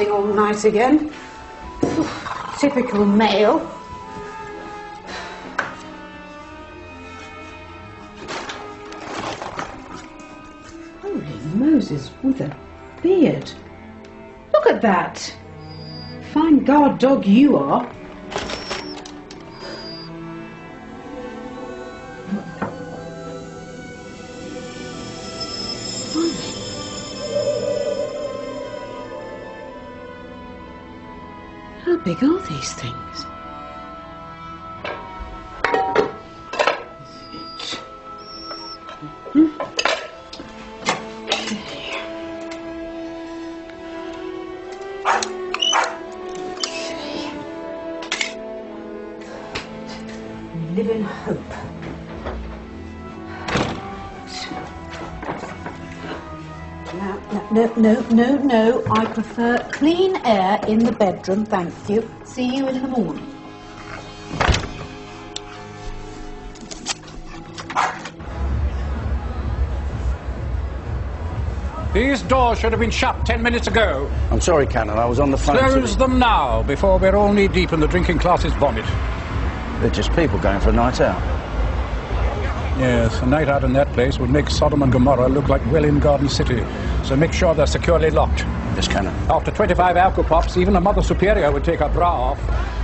all night again. Typical male. Holy Moses, with a beard. Look at that. Fine guard dog you are. Live in hope. No, no, no, no, no. I prefer clean air in the bedroom, thank you. See you in the morning. These doors should have been shut ten minutes ago. I'm sorry, Canon. I was on the phone. to Close them now, before we're all knee deep in the drinking classes' vomit. They're just people going for a night out. Yes, a night out in that place would make Sodom and Gomorrah look like Welwyn Garden City. So make sure they're securely locked. Yes, Canon. After 25 alcopops, even a Mother Superior would take her bra off.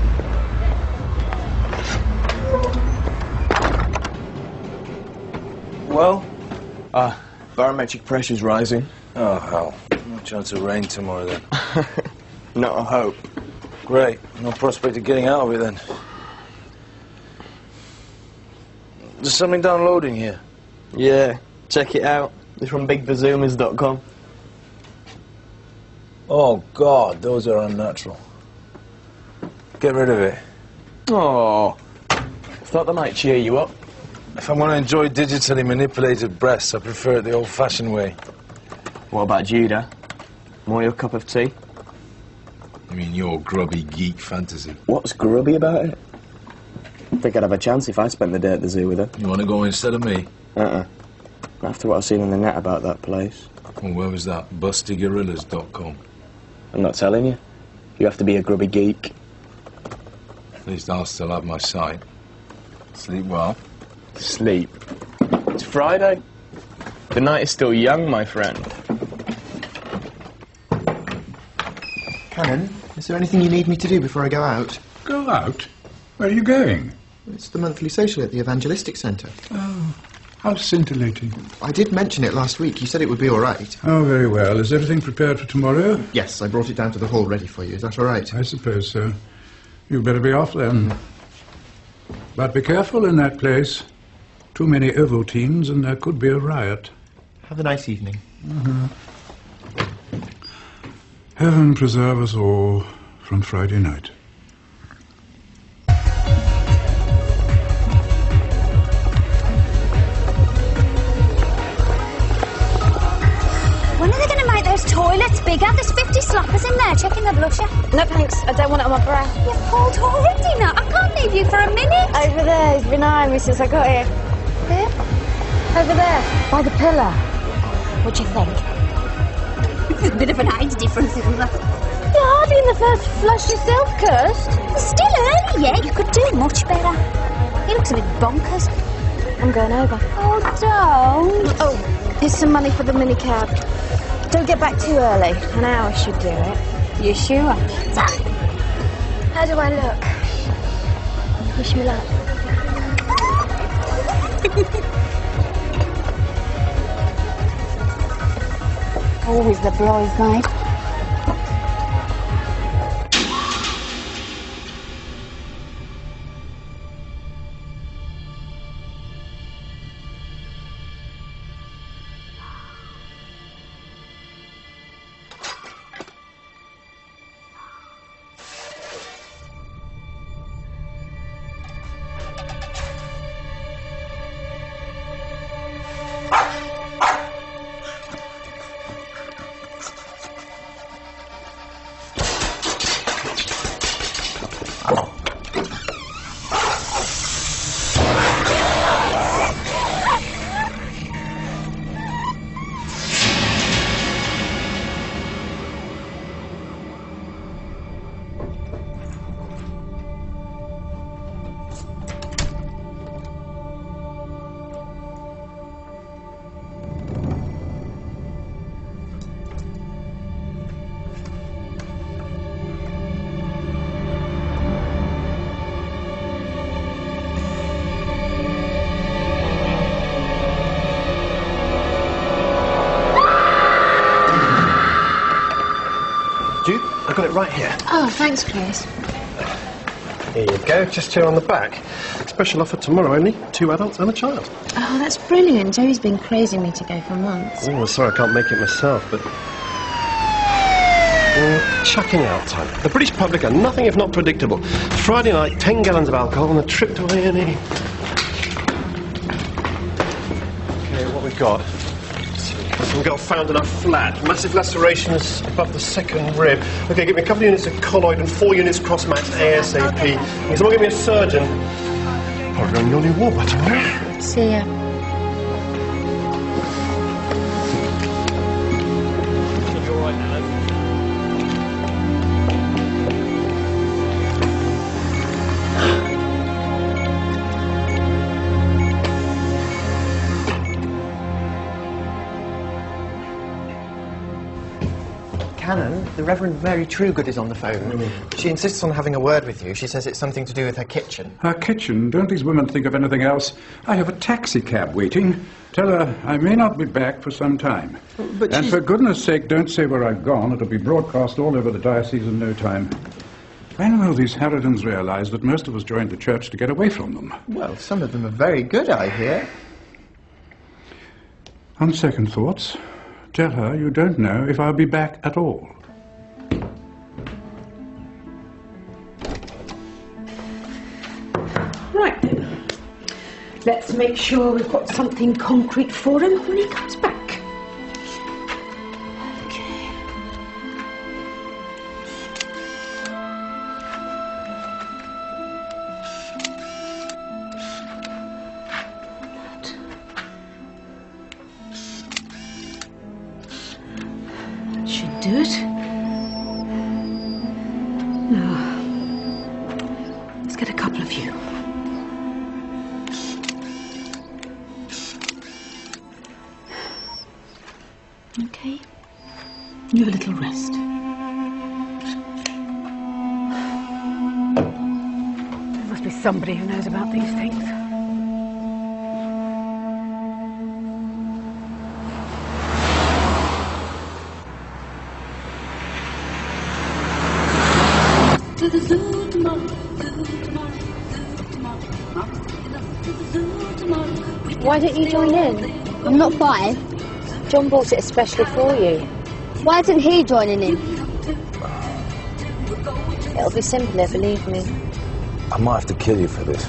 Well, uh, barometric pressure's rising. Oh, hell. No chance of rain tomorrow, then. Not a hope. Great. No prospect of getting out of it, then. There's something downloading here. Yeah, check it out. It's from BigBazoomers.com. Oh, God, those are unnatural. Get rid of it. Oh, thought that might cheer you up. If I want to enjoy digitally manipulated breasts, I prefer it the old-fashioned way. What about Judah? More your cup of tea? You mean your grubby geek fantasy? What's grubby about it? Think I'd have a chance if I spent the day at the zoo with her. You want to go instead of me? Uh-uh. After what I've seen on the net about that place. Well, where was that? BustyGorillas.com. I'm not telling you. You have to be a grubby geek. At least I'll still have my sight. Sleep well. Sleep. It's Friday. The night is still young, my friend. Canon, is there anything you need me to do before I go out? Go out? Where are you going? It's the monthly social at the Evangelistic Centre. Oh, how scintillating. I did mention it last week. You said it would be all right. Oh, very well. Is everything prepared for tomorrow? Yes, I brought it down to the hall ready for you. Is that all right? I suppose so. You'd better be off then. But be careful in that place. Too many Ovaltines and there could be a riot. Have a nice evening. Mm-hmm. Heaven preserve us all from Friday night. Bigger? There's 50 sloppers in there checking the blusher. No thanks, I don't want it on my breath. You've pulled already now. I can't leave you for a minute. Over there, he's been eyeing me since I got here. Where? Over there, by the pillar. What do you think? There's a bit of an age difference, isn't there? You're hardly in the first flush yourself, Kirst. It's still early, yeah. You could do much better. He looks a bit bonkers. I'm going over. Oh, don't. Oh, here's some money for the minicab. Don't get back too early. An hour should do it. You sure? How do I look? Wish me luck. Always the bridesmaid. Duke, I've it right here. Oh, thanks, Chris. Here you go, just here on the back. Special offer tomorrow only, two adults and a child. Oh, that's brilliant. Joey's been crazing me to go for months. Oh, sorry I can't make it myself, but... Mm, chucking out time. The British public are nothing if not predictable. Friday night, 10 gallons of alcohol and a trip to A&E. Okay, what we've got? Some girl found in a flat. Massive lacerations above the second rib. Okay, give me a couple of units of colloid and four units cross-matched ASAP. Can someone give me a surgeon? Probably on Yoni War tomorrow. See ya. Reverend Mary Trugood is on the phone. Mm. She insists on having a word with you. She says it's something to do with her kitchen. Her kitchen? Don't these women think of anything else? I have a taxi cab waiting. Tell her I may not be back for some time. But and she's- for goodness sake, don't say where I've gone. It'll be broadcast all over the diocese in no time. When will these harridans realize that most of us joined the church to get away from them? Well, some of them are very good, I hear. On second thoughts, tell her you don't know if I'll be back at all. Let's make sure we've got something concrete for him when he comes back. Somebody who knows about these things. Why don't you join in? I'm not five. John bought it especially for you. Why didn't he join in? It'll be simpler, believe me. I might have to kill you for this.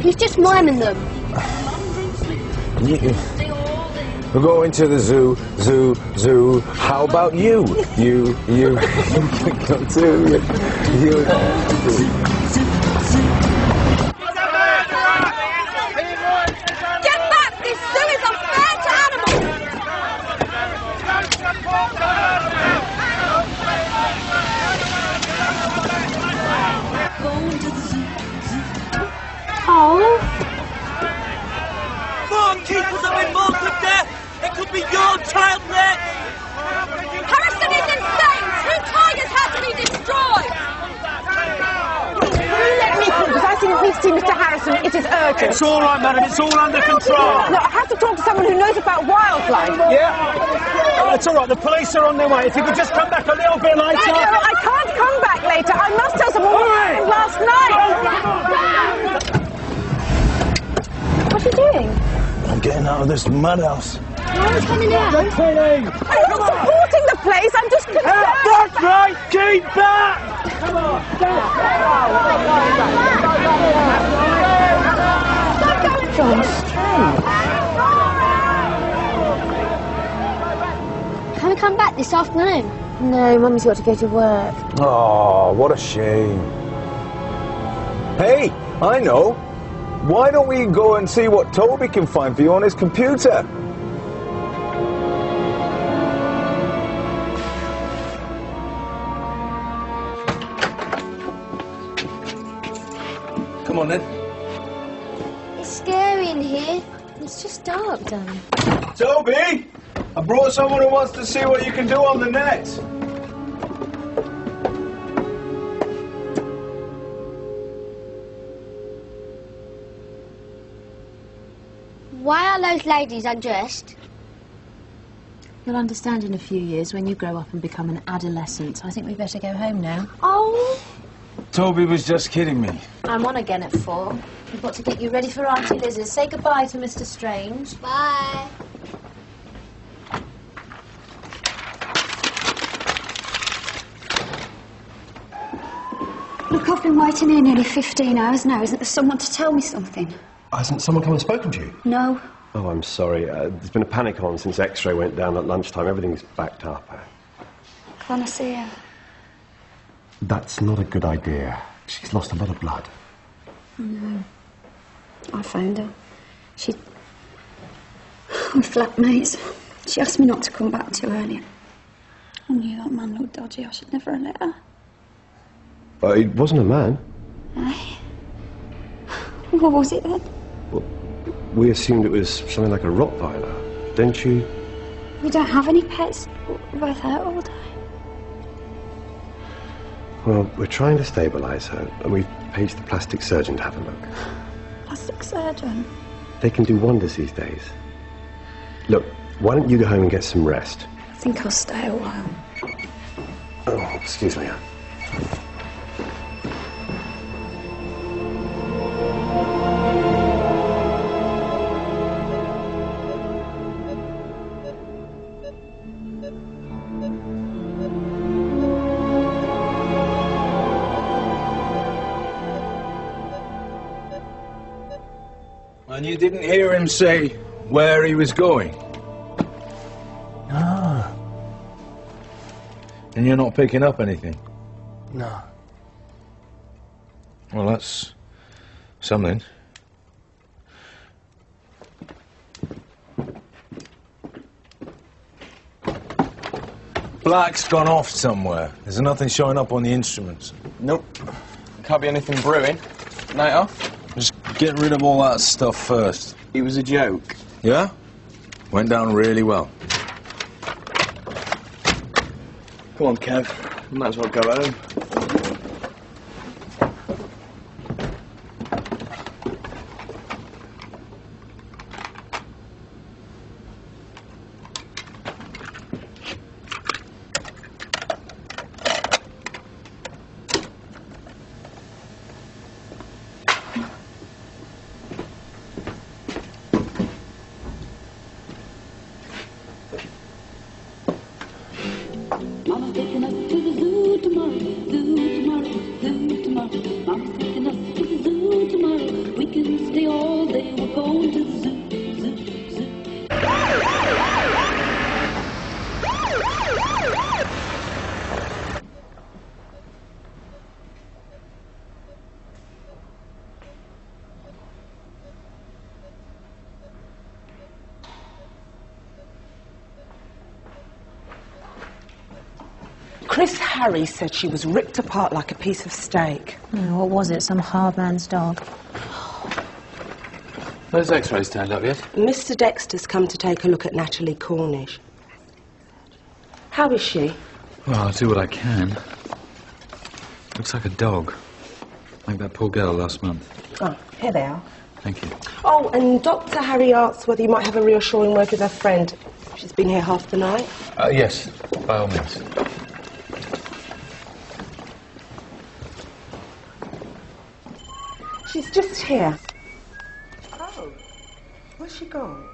He's just miming them. You, you- we're going to the zoo, zoo, zoo. How about you? You, you, come too. You, It's all under control. No, I have to talk to someone who knows about wildlife. Yeah? Oh, it's all right. The police are on their way. If you could just come back a little bit later. No, no, I can't come back later. I must tell someone what happened last night. What are you doing? I'm getting out of this madhouse. No one's coming out. I'm not supporting the place. I'm just concerned. That's right. Keep back. John, Can we come back this afternoon? No, Mummy's got to go to work. Oh, what a shame. Hey, I know. Why don't we go and see what Toby can find for you on his computer? Dark, Danny. Toby! I brought someone who wants to see what you can do on the net. Why are those ladies undressed? You'll understand in a few years when you grow up and become an adolescent. I think we better go home now. Oh, Toby was just kidding me. I'm on again at four. We've got to get you ready for Auntie Liz's. Say goodbye to Mr. Strange. bye. Look, I've been waiting here nearly 15 hours now. Isn't there someone to tell me something? Hasn't someone come and spoken to you? No. Oh, I'm sorry. Uh, there's been a panic on since X-ray went down at lunchtime. Everything's backed up. Can I see her? That's not a good idea. She's lost a lot of blood. No. I found her. She. My flatmates. She asked me not to come back too early. I knew that man looked dodgy. I should never have let her. Uh, it wasn't a man. Aye. What was it then? Well, We assumed it was something like a Rottweiler. Didn't you? We don't have any pets. We're there all day. Well, we're trying to stabilise her, and we've paged the plastic surgeon to have a look. Plastic surgeon. They can do wonders these days. Look, why don't you go home and get some rest? I think I'll stay a while. Oh, excuse me. Him say where he was going? No. And you're not picking up anything? No. Well, that's something. Black's gone off somewhere. There's nothing showing up on the instruments. Nope. Can't be anything brewing. Night off? Just get rid of all that stuff first. It was a joke. Yeah? Went down really well. Come on, Kev. Might as well go home. Chris Harry said she was ripped apart like a piece of steak. Oh, what was it? Some hard man's dog? Those x-rays turned up yet? Mr. Dexter's come to take a look at Natalie Cornish. How is she? Well, I'll do what I can. Looks like a dog. Like that poor girl last month. Oh, here they are. Thank you. Oh, and Dr. Harry asks whether you might have a reassuring word with her friend. She's been here half the night. Uh, yes, by all means. She's just here. Where's she gone?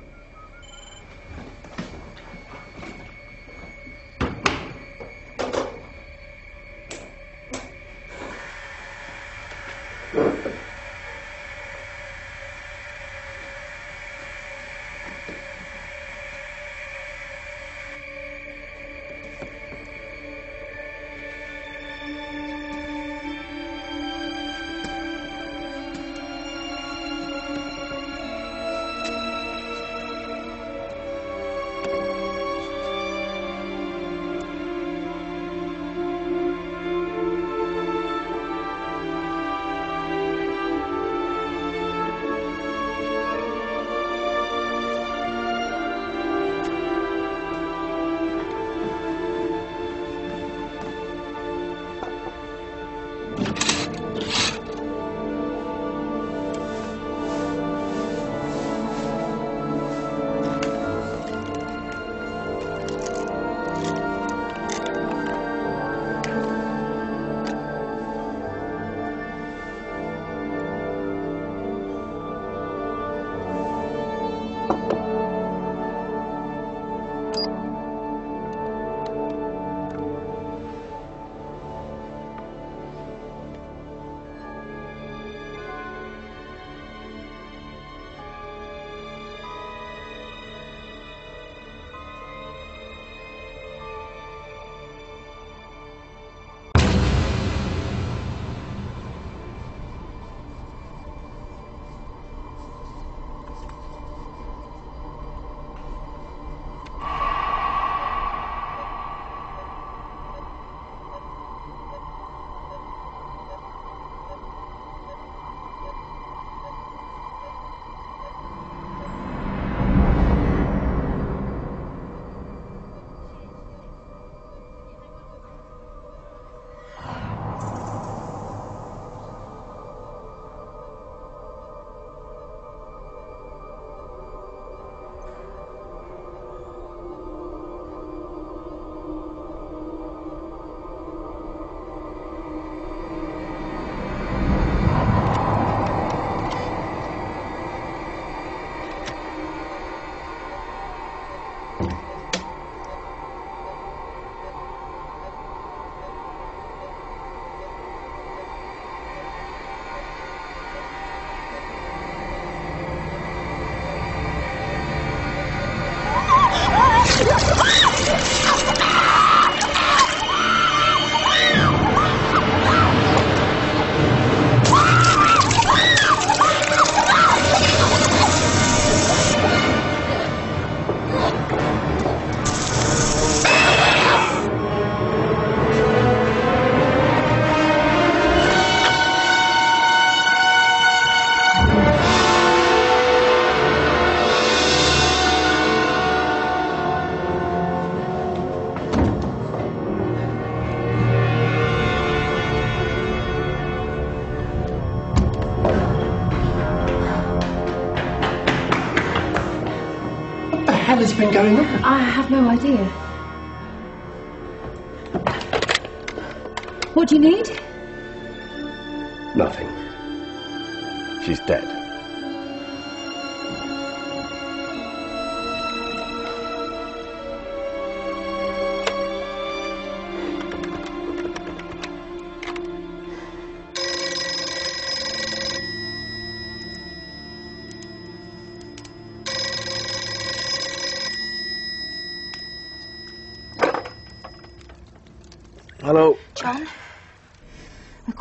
Idea.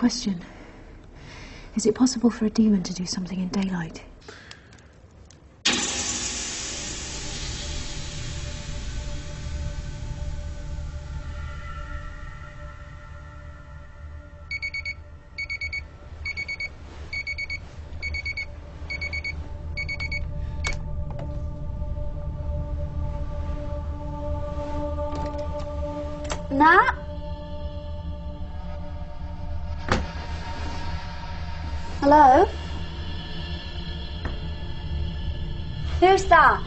Question. Is it possible for a demon to do something in daylight? Nat? Hello? Who's that?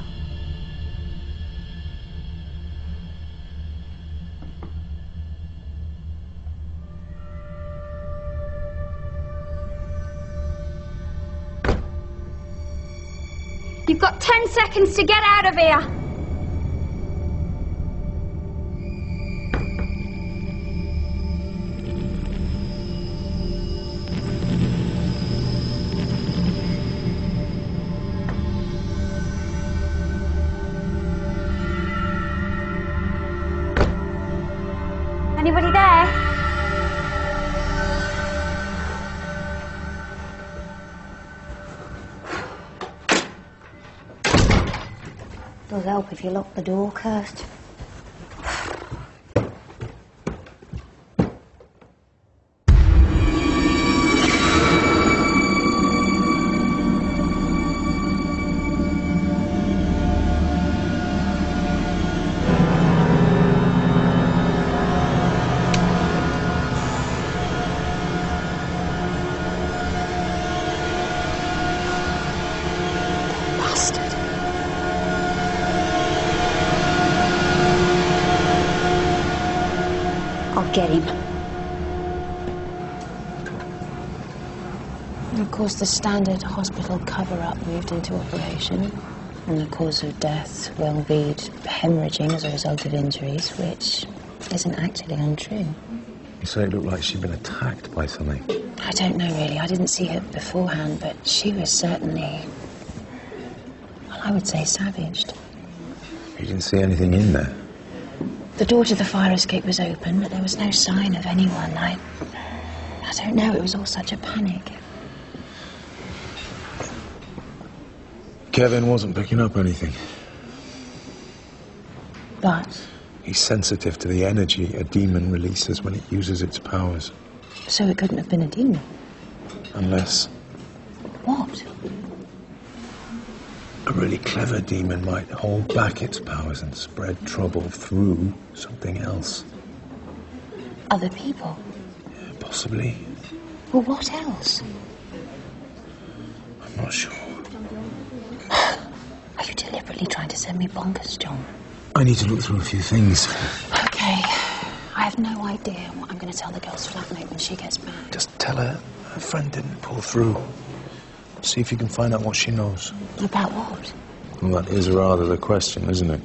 You've got ten seconds to get out of here. Help if you lock the door, Kirst. I'll get him. Of course, the standard hospital cover-up moved into operation, and the cause of death will be hemorrhaging as a result of injuries, which isn't actually untrue. So it looked like she'd been attacked by something. I don't know really. I didn't see her beforehand, but she was certainly, well, I would say savaged. You didn't see anything in there. The door to the fire escape was open, but there was no sign of anyone. I, I don't know. It was all such a panic. Kevin wasn't picking up anything. But He's sensitive to the energy a demon releases when it uses its powers. so it couldn't have been a demon. Unless What? A really clever demon might hold back its powers and spread trouble through something else. Other people? Possibly. Well, what else? I'm not sure. Are you deliberately trying to send me bonkers, John? I need to look through a few things. Okay. I have no idea what I'm going to tell the girl's flatmate when she gets back. Just tell her her friend didn't pull through. See if you can find out what she knows. About what? Well, that is rather the question, isn't it?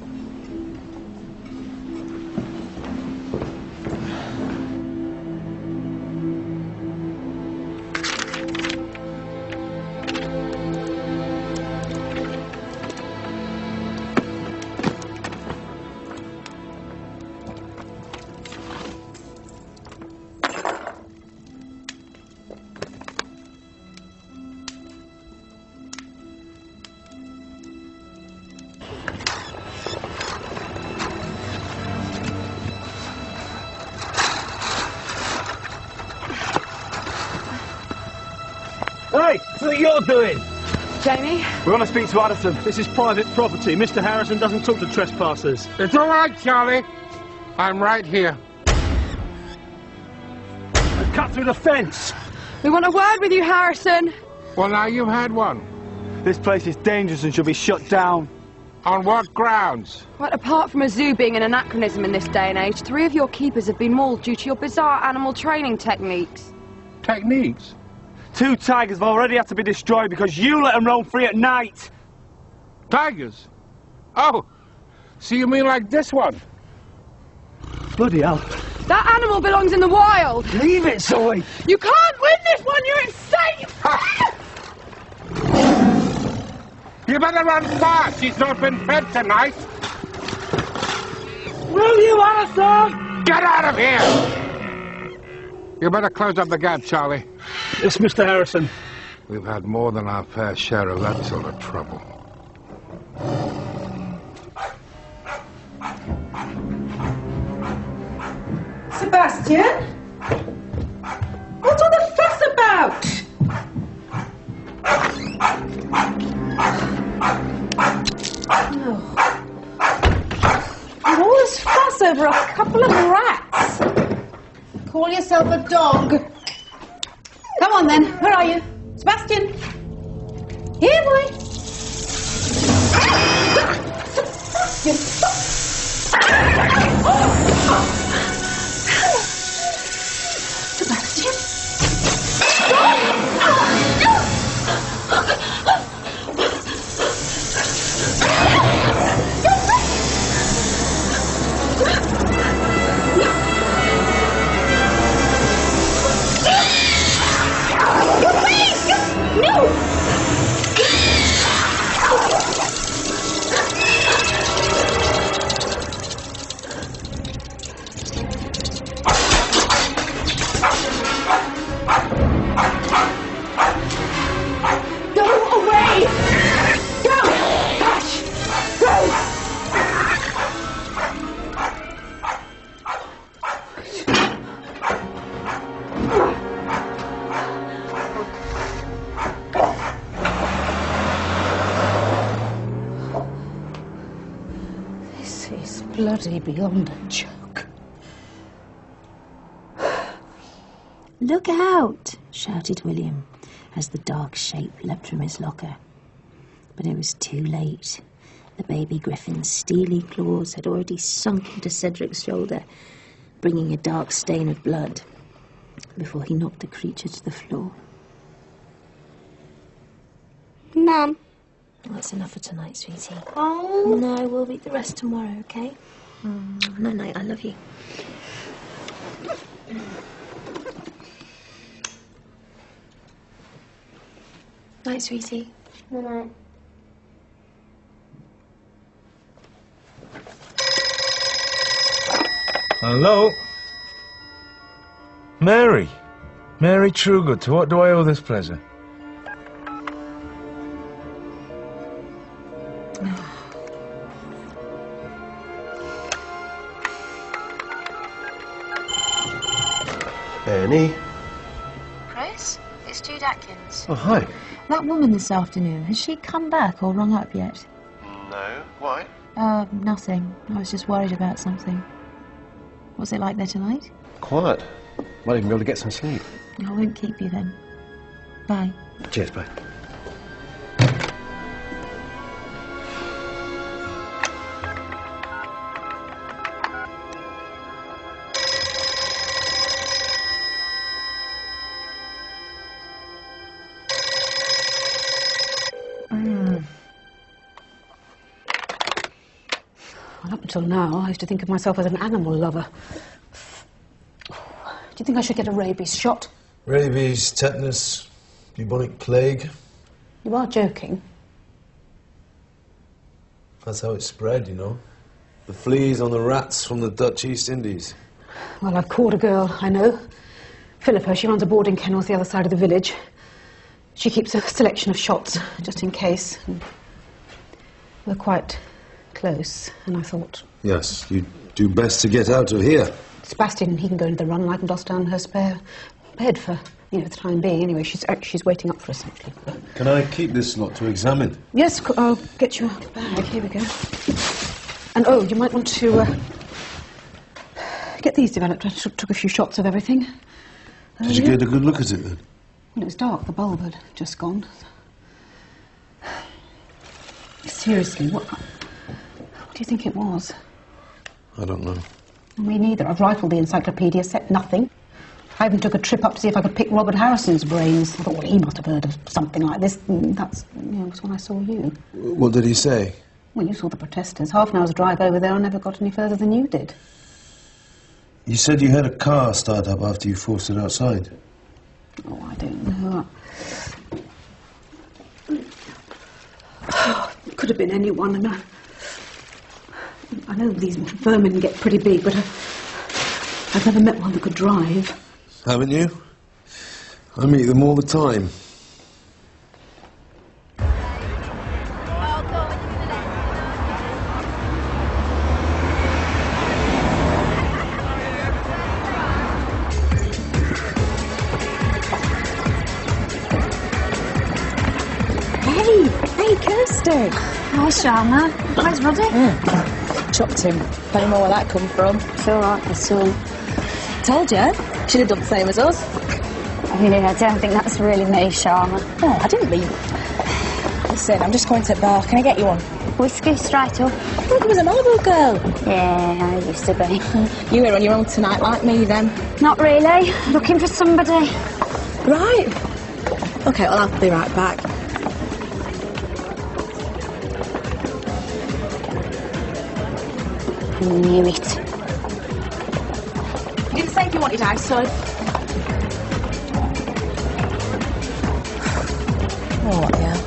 Hey, what you're doing? Jamie? We want to speak to Addison. This is private property. Mr. Harrison doesn't talk to trespassers. It's all right, Charlie. I'm right here. Cut through the fence. We want a word with you, Harrison. Well, now you've had one. This place is dangerous and should be shut down. On what grounds? Well, apart from a zoo being an anachronism in this day and age, three of your keepers have been mauled due to your bizarre animal training techniques. Techniques? Two tigers have already had to be destroyed because you let them roam free at night. Tigers? Oh, so you mean like this one? Bloody hell. That animal belongs in the wild. Leave it, Zoe. You can't win this one. You're insane. You better run fast. She's not been fed tonight. Will you, Alison? Get out of here! You better close up the gap, Charlie. Yes, Mr. Harrison. We've had more than our fair share of that sort of trouble. Sebastian? What's all the fuss about? Oh. And all this fuss over a couple of rats. Call yourself a dog. Come on then, where are you? Sebastian? Here, boy. Sebastian? Beyond a joke. Look out! shouted William as the dark shape leapt from his locker. But it was too late. The baby griffin's steely claws had already sunk into Cedric's shoulder, bringing a dark stain of blood before he knocked the creature to the floor. Mum. That's enough for tonight, sweetie. Oh. No, we'll read the rest tomorrow, okay? Mm, no, night, I love you. Night, sweetie. Good night. Hello? Mary. Mary Trugood, to what do I owe this pleasure? Annie? Chris, it's Jude Atkins. Oh, hi. That woman this afternoon, has she come back or rung up yet? No. Why? Uh, nothing. I was just worried about something. What's it like there tonight? Quiet. Might even be able to get some sleep. I won't keep you then. Bye. Cheers, bye. Up until now, I used to think of myself as an animal lover. Do you think I should get a rabies shot? Rabies, tetanus, bubonic plague. You are joking. That's how it spread, you know. The fleas on the rats from the Dutch East Indies. Well, I've caught a girl I know. Philippa, she runs a boarding kennel the other side of the village. She keeps a selection of shots, just in case. And we're quite close, and I thought, Yes, you do best to get out of here. Sebastian, he can go into the run, and I can doss down her spare bed for, you know, the time being. Anyway, she's actually she's waiting up for us, actually. Can I keep this lot to examine? Yes, I'll get your bag. Here we go. And oh, you might want to uh, get these developed. I took a few shots of everything. Did you get a good look at it then? Well, it was dark. The bulb had just gone. Seriously, what? Do you think it was? I don't know. Me neither. I've rifled the encyclopedia, set nothing. I even took a trip up to see if I could pick Robert Harrison's brains. I thought, well, he must have heard of something like this. Mm, that's, you know, was when I saw you. What did he say? Well, you saw the protesters. Half an hour's drive over there, I never got any further than you did. You said you had a car start up after you forced it outside. Oh, I don't know. it could have been anyone, and I, I know these vermin get pretty big, but I, I've never met one that could drive. Haven't you? I meet them all the time. Hey, hey, Kirsty. Hi, Sharma. Where's Roddy? Chopped him. Don't know where that come from. It's all right, I saw him. Told you. Should have done the same as us. I mean, I don't think that's really me, Sharma. Oh, I didn't mean. Listen, I'm just going to the bar. Can I get you one? Whiskey straight up. I thought you was a Malibu girl. Yeah, I used to be. You were on your own tonight, like me, then. Not really. Looking for somebody. Right. Okay, well, I'll be right back. I knew it. You didn't say if you wanted ice, so. Oh, what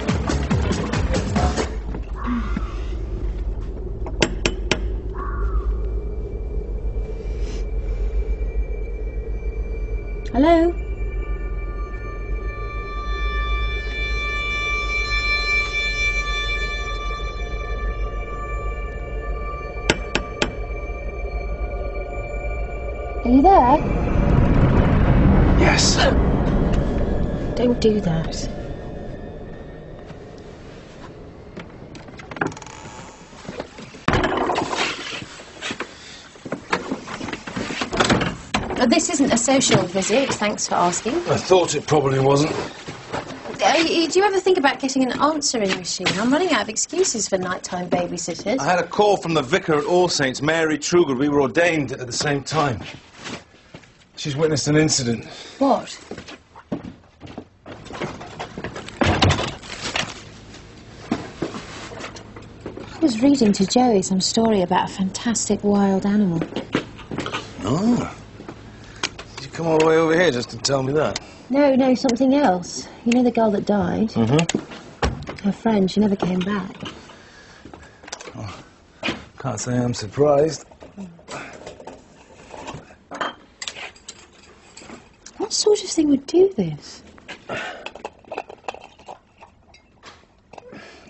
do that. Uh, this isn't a social visit, thanks for asking. I thought it probably wasn't. Uh, do you ever think about getting an answering machine? I'm running out of excuses for nighttime babysitters. I had a call from the vicar at All Saints, Mary Truger. We were ordained at the same time. She's witnessed an incident. What? Was reading to Joey some story about a fantastic wild animal. Oh. Did you come all the way over here just to tell me that? No, no, something else. You know the girl that died? Mm-hmm. Her friend, she never came back. Can't say I'm surprised. What sort of thing would do this?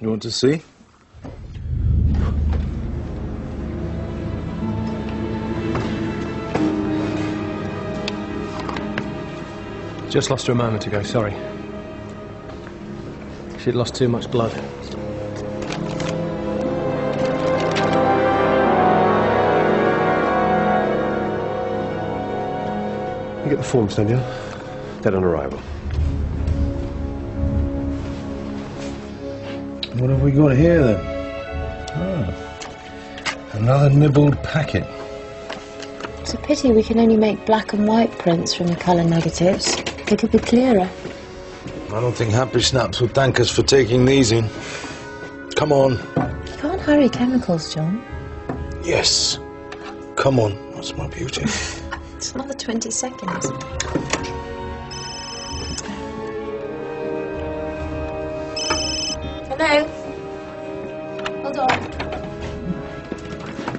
You want to see? Just lost her a moment ago, sorry. She'd lost too much blood. You get the forms, don't you? Dead on arrival. What have we got here then? Ah, another nibbled packet. It's a pity we can only make black and white prints from the colour negatives. They could be clearer. I don't think Happy Snaps would thank us for taking these in. Come on. You can't hurry chemicals, John. Yes. Come on. That's my beauty. It's another 20 seconds. Hello? Hold on.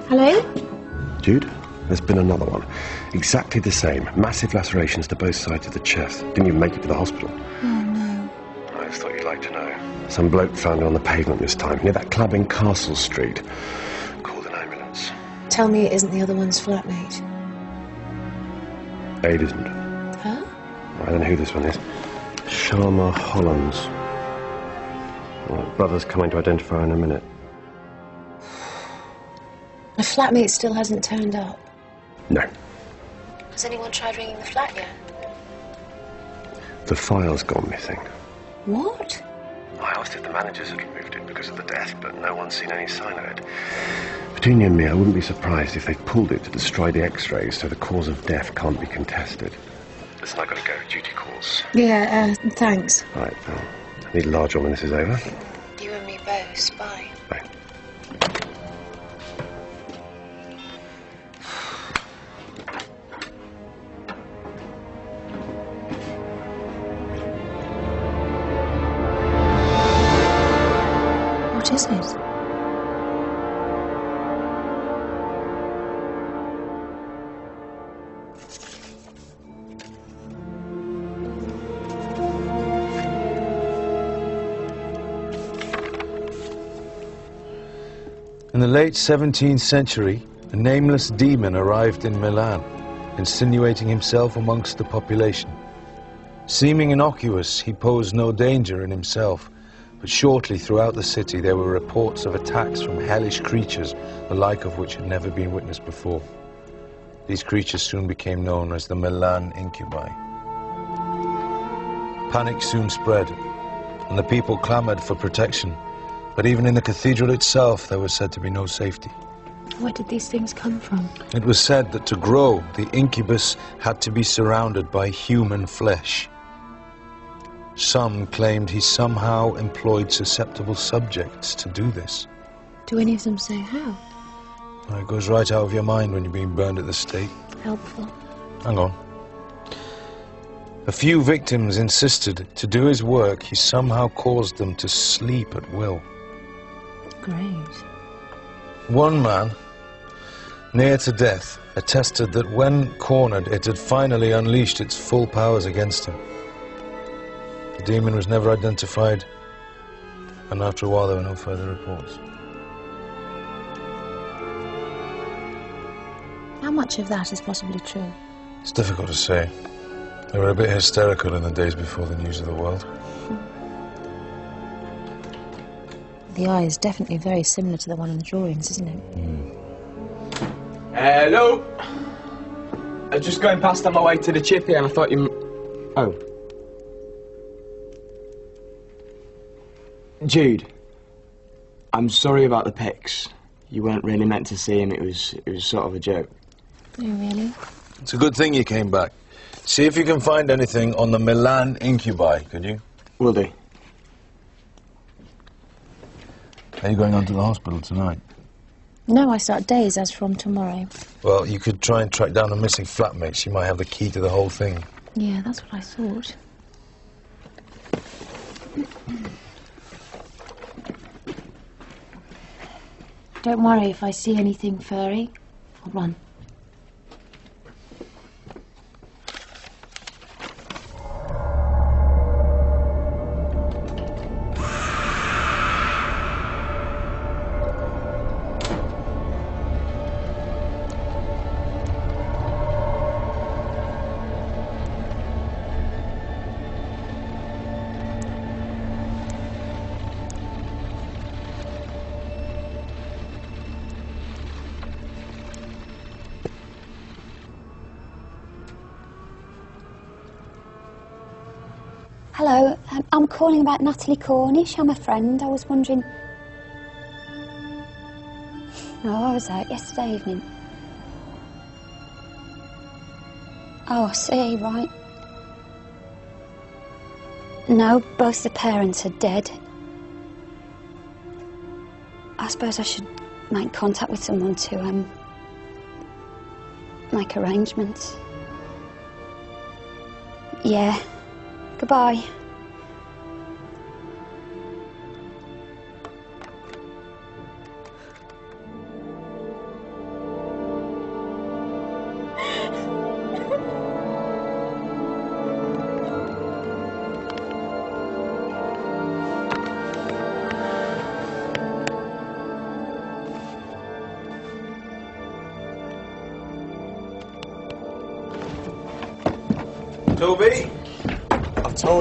Hello? Jude, there's been another one. Exactly the same. Massive lacerations to both sides of the chest. Didn't even make it to the hospital. Oh, no. I just thought you'd like to know. Some bloke found her on the pavement this time, near that club in Castle Street. Called an ambulance. Tell me it isn't the other one's flatmate. Aid isn't. Huh? I don't know who this one is. Sharma Hollands. Well, brother's coming to identify her in a minute. My flatmate still hasn't turned up. No. Has anyone tried ringing the flat yet? The file's gone missing. What? I asked if the managers had removed it because of the death, but no one's seen any sign of it. Between you and me, I wouldn't be surprised if they pulled it to destroy the x-rays so the cause of death can't be contested. Listen, I've got to go. Duty calls. Yeah, uh, thanks. Right, well, I need a large one when this is over. You and me both, bye. Late 17th century, a nameless demon arrived in Milan, insinuating himself amongst the population. Seeming innocuous, he posed no danger in himself, but shortly throughout the city there were reports of attacks from hellish creatures, the like of which had never been witnessed before. These creatures soon became known as the Milan Incubi. Panic soon spread, and the people clamored for protection. But even in the cathedral itself, there was said to be no safety. Where did these things come from? It was said that to grow, the incubus had to be surrounded by human flesh. Some claimed he somehow employed susceptible subjects to do this. Do any of them say how? It goes right out of your mind when you're being burned at the stake. Helpful. Hang on. A few victims insisted to do his work, he somehow caused them to sleep at will. Great. One man, near to death, attested that when cornered, it had finally unleashed its full powers against him. The demon was never identified, and after a while, there were no further reports. How much of that is possibly true? It's difficult to say. They were a bit hysterical in the days before the news of the world. Hmm. The eye is definitely very similar to the one in the drawings, isn't it? Hmm. Hello. I was just going past on my way to the chippy, and I thought you. m- Oh. Jude. I'm sorry about the pics. You weren't really meant to see him. It was. It was sort of a joke. Oh, really? It's a good thing you came back. See if you can find anything on the Milan Incubi, could you? Will do. Are you going on to the hospital tonight? No, I start days as from tomorrow. Well, you could try and track down a missing flatmate. She might have the key to the whole thing. Yeah, that's what I thought. Don't worry if I see anything furry. I'll run. I'm calling about Natalie Cornish. I'm a friend. I was wondering. No, I was out yesterday evening. Oh, I see, right. No, both the parents are dead. I suppose I should make contact with someone to um make arrangements. Yeah. Goodbye.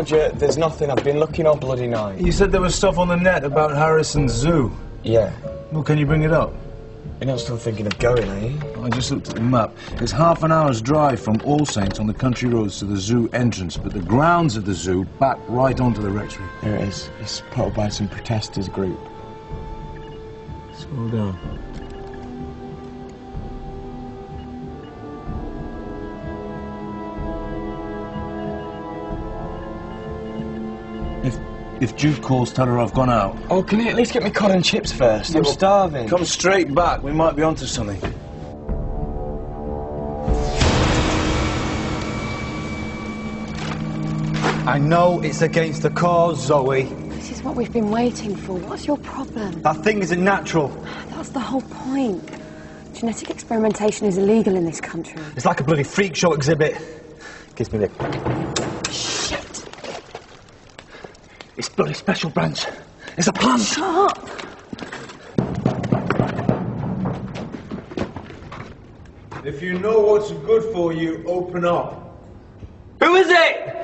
Told you, there's nothing. I've been looking all bloody night. You said there was stuff on the net about Harrison's Zoo. Yeah. Well, can you bring it up? You're not still thinking of going, are you? I just looked at the map. It's half an hour's drive from All Saints on the country roads to the zoo entrance, but the grounds of the zoo back right onto the rectory. There it is. It's put up by some protesters group. Scroll down. If if Jude calls, tell her I've gone out. Oh, can you at least get me cod and chips first? I'm starving. Come straight back. We might be onto something. I know it's against the cause, Zoe. This is what we've been waiting for. What's your problem? That thing isn't natural. That's the whole point. Genetic experimentation is illegal in this country. It's like a bloody freak show exhibit. Gives me the. It's bloody special branch. It's a plant. Shut up! If you know what's good for you, open up. Who is it?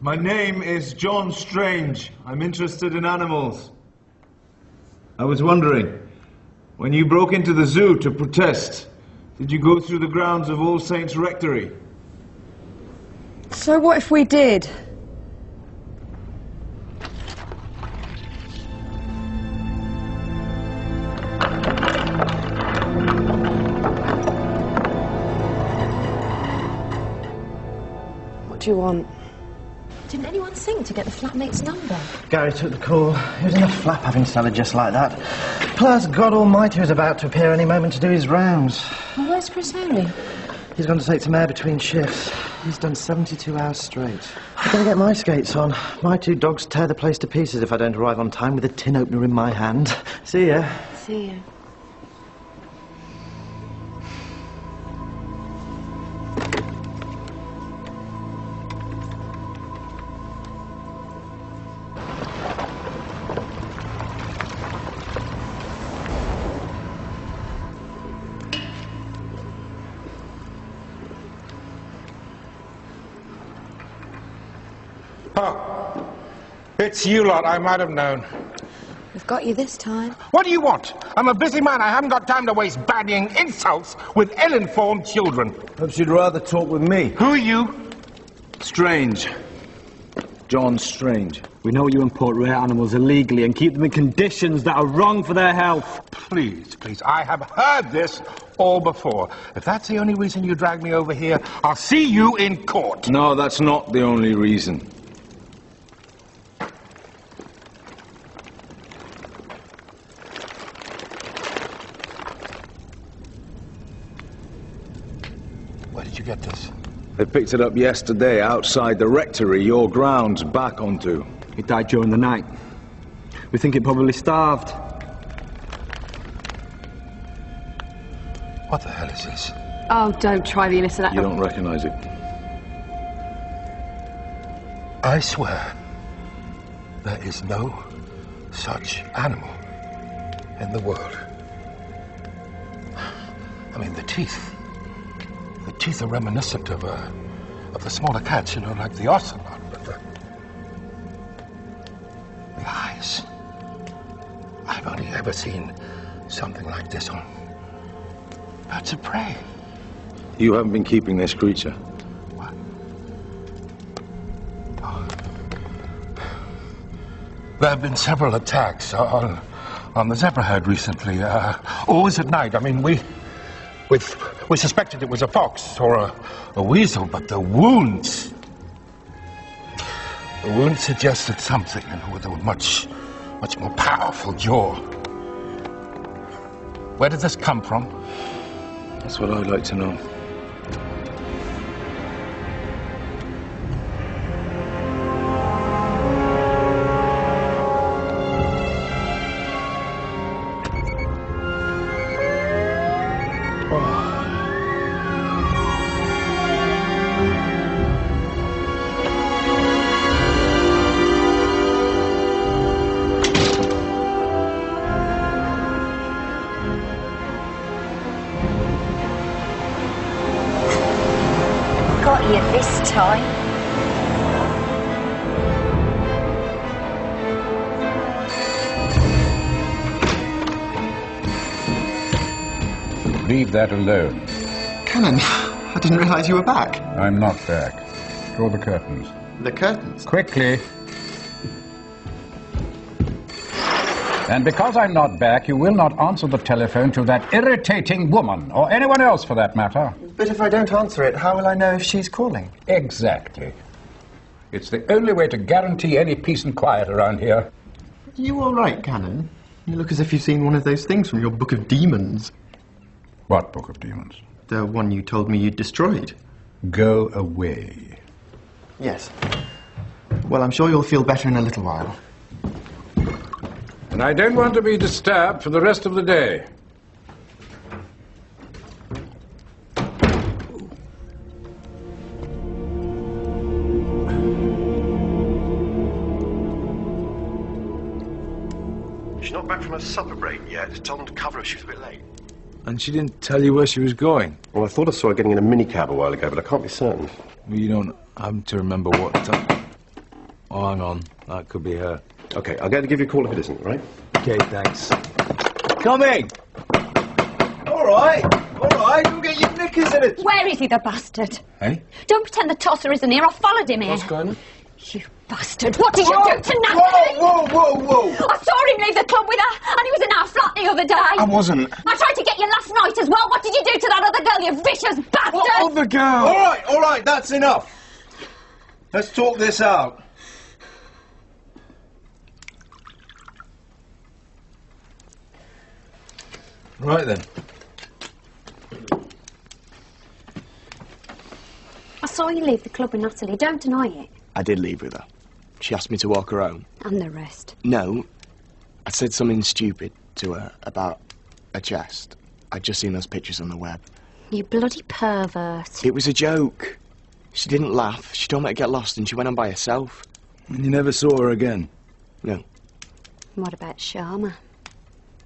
My name is John Strange. I'm interested in animals. I was wondering, when you broke into the zoo to protest, did you go through the grounds of All Saints Rectory? So what if we did? Do you want? Didn't anyone sing to get the flatmate's number? Gary took the call. It was in a flap having Stella just like that. Plus, God Almighty was about to appear any moment to do his rounds. Well, where's Chris Holy? He's going to take some air between shifts. He's done 72 hours straight. I'm going to get my skates on. My two dogs tear the place to pieces if I don't arrive on time with a tin opener in my hand. See ya. See you. It's you lot. I might have known. We've got you this time. What do you want? I'm a busy man. I haven't got time to waste bandying insults with ill-informed children. Perhaps you'd rather talk with me. Who are you? Strange. John Strange. We know you import rare animals illegally and keep them in conditions that are wrong for their health. Please, please. I have heard this all before. If that's the only reason you drag me over here, I'll see you in court. No, that's not the only reason. Where did you get this? They picked it up yesterday outside the rectory, your grounds, back onto. It died during the night. We think it probably starved. What the hell is this? Oh, don't try the innocent. You don't recognize it. I swear there is no such animal in the world. I mean, the teeth. Teeth are reminiscent of, uh, of the smaller cats, you know, like the ocelot, but the, the eyes. I've only ever seen something like this on birds of prey. You haven't been keeping this creature. What? There have been several attacks on, on the zebra herd recently, uh, always at night. I mean, we, we, we suspected it was a fox or a, a weasel, but the wounds, the wounds suggested something, with a much, much more powerful jaw. Where did this come from? That's what I'd like to know. That alone. Canon, I didn't realise you were back. I'm not back. Draw the curtains. The curtains? Quickly. And because I'm not back, you will not answer the telephone to that irritating woman, or anyone else for that matter. But if I don't answer it, how will I know if she's calling? Exactly. It's the only way to guarantee any peace and quiet around here. You all right, Canon? You look as if you've seen one of those things from your Book of Demons. What Book of Demons? The one you told me you'd destroyed. Go away. Yes. Well, I'm sure you'll feel better in a little while. And I don't want to be disturbed for the rest of the day. She's not back from her supper break yet. Told them to cover her. She was a bit late. And she didn't tell you where she was going? Well, I thought I saw her getting in a minicab a while ago, but I can't be certain. Well, you don't happen to remember what time? Oh, hang on. That could be her. Okay, I'll get to give you a call if it isn't, right? Okay, thanks. Coming! All right, all right. You'll get your knickers in it. Where is he, the bastard? Hey? Don't pretend the tosser isn't here. I followed him here. What's going on? You bastard. What did Whoa, you do to Natalie? whoa, whoa, whoa, whoa. I saw him leave the club with her, and he was in our flat the other day. I wasn't. I tried to get you last night as well. What did you do to that other girl, you vicious bastard? What other girl? All right, all right. That's enough. Let's talk this out. Right then. I saw you leave the club with Natalie. Don't deny it. I did leave with her. She asked me to walk her home. And the rest. No, I said something stupid to her about a chest. I'd just seen those pictures on the web. You bloody pervert. It was a joke. She didn't laugh. She told me to get lost and she went on by herself. And you never saw her again? No. What about Sharma?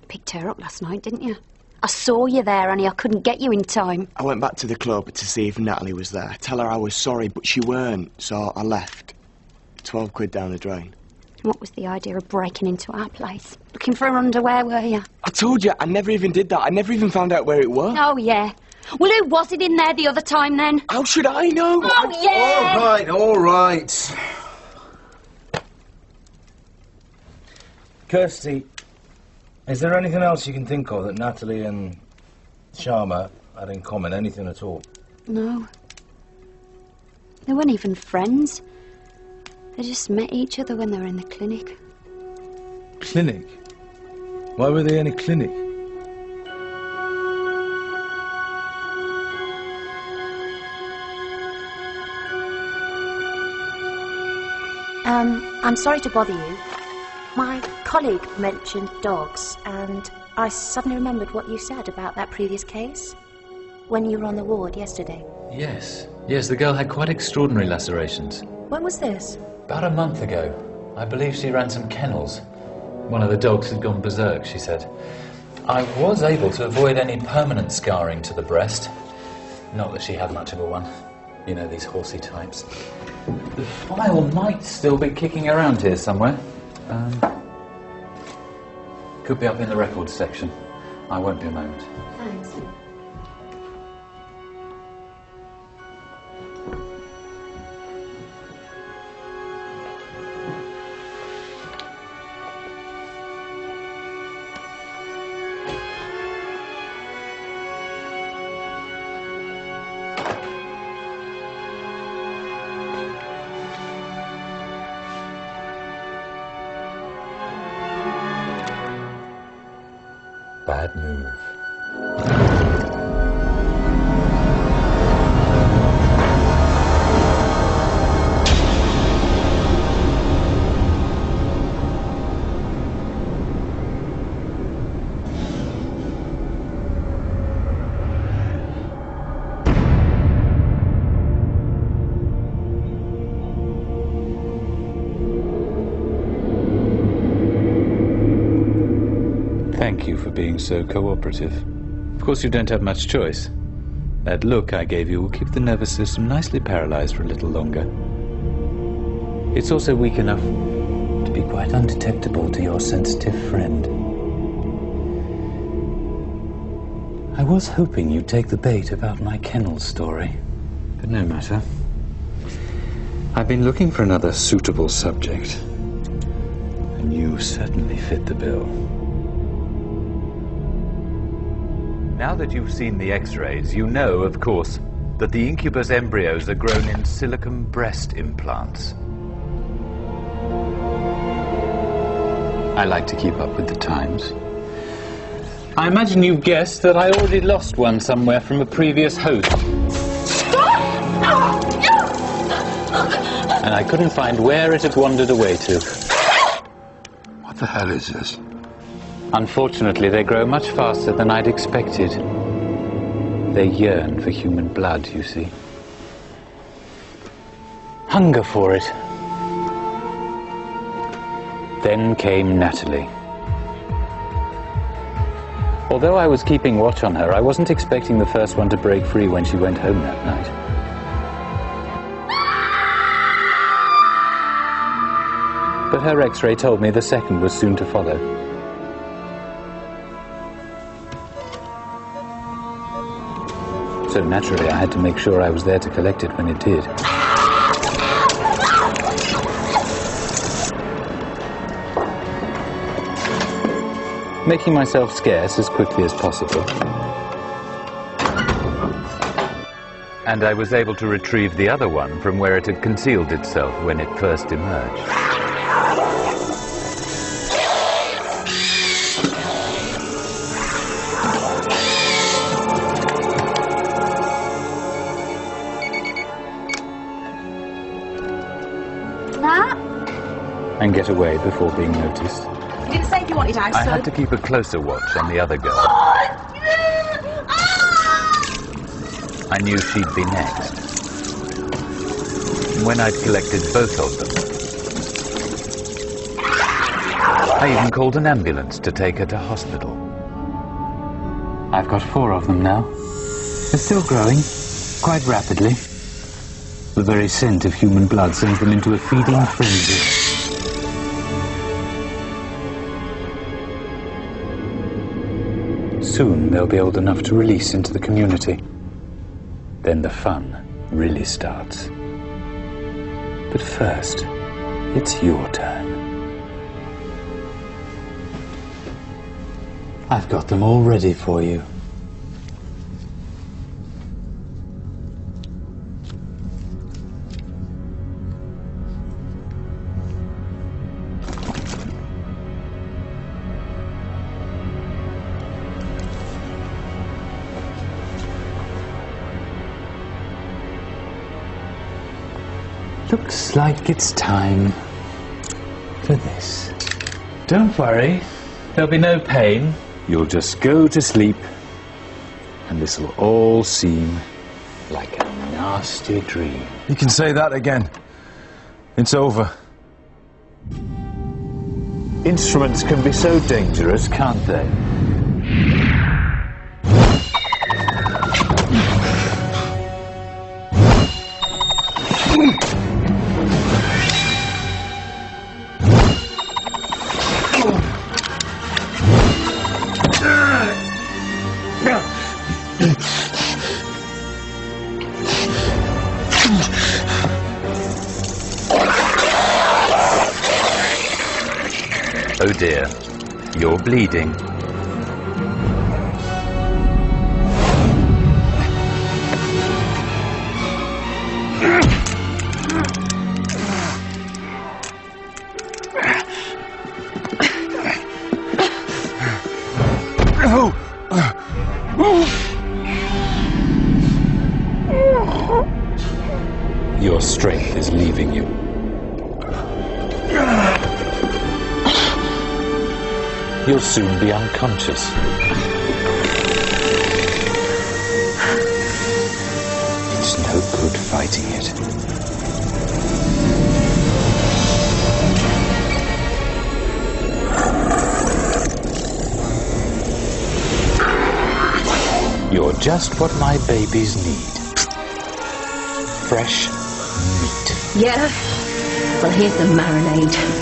Picked her up last night, didn't you? I saw you there, Annie. I couldn't get you in time. I went back to the club to see if Natalie was there. Tell her I was sorry, but she weren't, so I left. Twelve quid down the drain. What was the idea of breaking into our place? Looking for her underwear, were you? I told you, I never even did that. I never even found out where it was. Oh, yeah. Well, who was it in there the other time then? How should I know? Oh, yeah. All right, all right. Kirsty, is there anything else you can think of that Natalie and Sharma had in common? Anything at all? No. They weren't even friends. They just met each other when they were in the clinic. Clinic? Why were they in a clinic? Um, I'm sorry to bother you. My colleague mentioned dogs, and I suddenly remembered what you said about that previous case when you were on the ward yesterday. Yes, yes, the girl had quite extraordinary lacerations. When was this? About a month ago. I believe she ran some kennels. One of the dogs had gone berserk, she said. I was able to avoid any permanent scarring to the breast. Not that she had much of a one. You know, these horsey types. The file might still be kicking around here somewhere. Um, could be up in the records section. I won't be a moment. Thanks. Thank you for being so cooperative. Of course, you don't have much choice. That look I gave you will keep the nervous system nicely paralyzed for a little longer. It's also weak enough to be quite undetectable to your sensitive friend. I was hoping you'd take the bait about my kennel story, but no matter. I've been looking for another suitable subject, and you certainly fit the bill. Now that you've seen the x-rays, you know, of course, that the incubus embryos are grown in silicon breast implants. I like to keep up with the times. I imagine you've guessed that I already lost one somewhere from a previous host. and I couldn't find where it had wandered away to. What the hell is this? Unfortunately, they grow much faster than I'd expected. They yearn for human blood, you see. Hunger for it. Then came Natalie. Although I was keeping watch on her, I wasn't expecting the first one to break free when she went home that night. But her x-ray told me the second was soon to follow. So naturally, I had to make sure I was there to collect it when it did. Making myself scarce as quickly as possible. And I was able to retrieve the other one from where it had concealed itself when it first emerged. And get away before being noticed. You didn't say if you wanted out, I so... had to keep a closer watch on the other girl. I knew she'd be next. When I'd collected both of them, I even called an ambulance to take her to hospital. I've got four of them now. They're still growing, quite rapidly. The very scent of human blood sends them into a feeding frenzy. Soon they'll be old enough to release into the community. Then the fun really starts. But first, it's your turn. I've got them all ready for you. It's time for this. Don't worry, there'll be no pain. You'll just go to sleep, and this will all seem like a nasty dream. You can say that again. It's over. Instruments can be so dangerous, can't they? Bleeding. Soon be unconscious. It's no good fighting it. You're just what my babies need. Fresh meat. Yeah? Well, here's the marinade.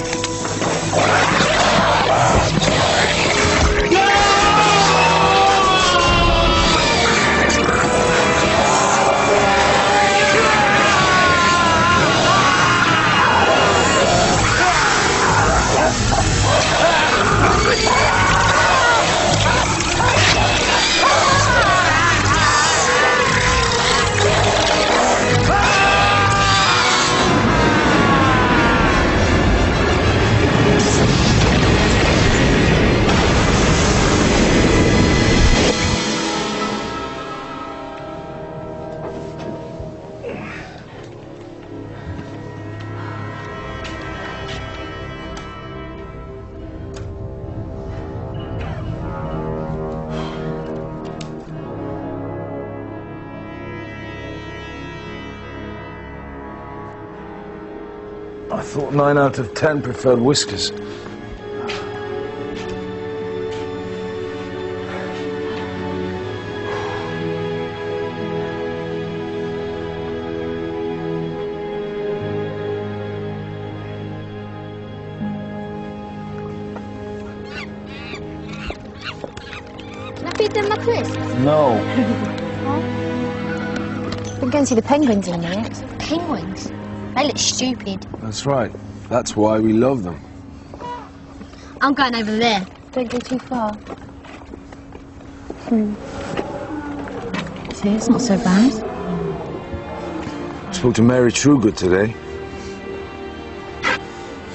Out of ten preferred whiskers. Can I feed them? No. We're going to see the penguins in a minute. Penguins? They look stupid. That's right. That's why we love them. I'm going over there. Don't go too far. Hmm. See, it's not so bad. Spoke to Mary Trugood today.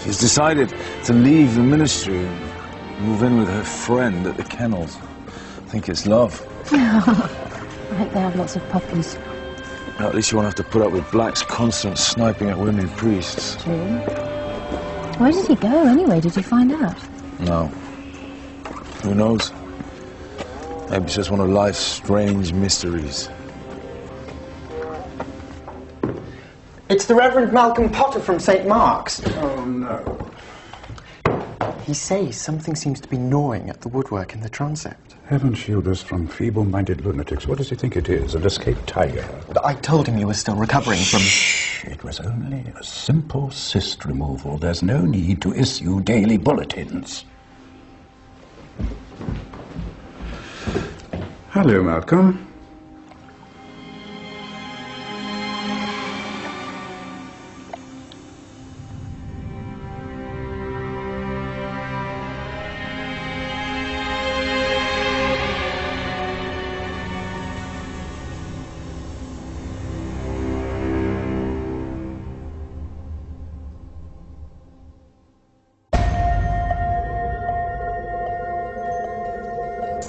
She's decided to leave the ministry and move in with her friend at the kennels. I think it's love. I hope they have lots of puppies. At least you won't have to put up with Black's constant sniping at women priests. True. Where did he go anyway? Did you find out? No. Who knows? Maybe it's just one of life's strange mysteries. It's the Reverend Malcolm Potter from St. Mark's. Oh, no. He says something seems to be gnawing at the woodwork in the transept. Heaven shield us from feeble-minded lunatics. What does he think it is? An escaped tiger? I told him you were still recovering from. Shh, it was only a simple cyst removal. There's no need to issue daily bulletins. Hello, Malcolm.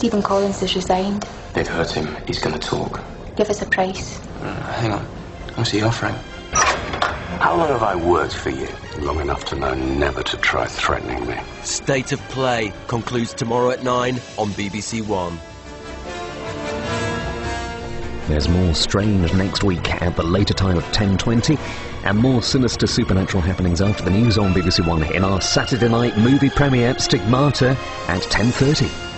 Stephen Collins is resigned. They've hurt him. He's going to talk. Give us a price. Uh, hang on. What's he offering? How long have I worked for you? Long enough to know never to try threatening me. State of Play concludes tomorrow at 9 on BBC One. There's more strange next week at the later time of 10.20 and more sinister supernatural happenings after the news on BBC One in our Saturday night movie premiere Stigmata at 10.30.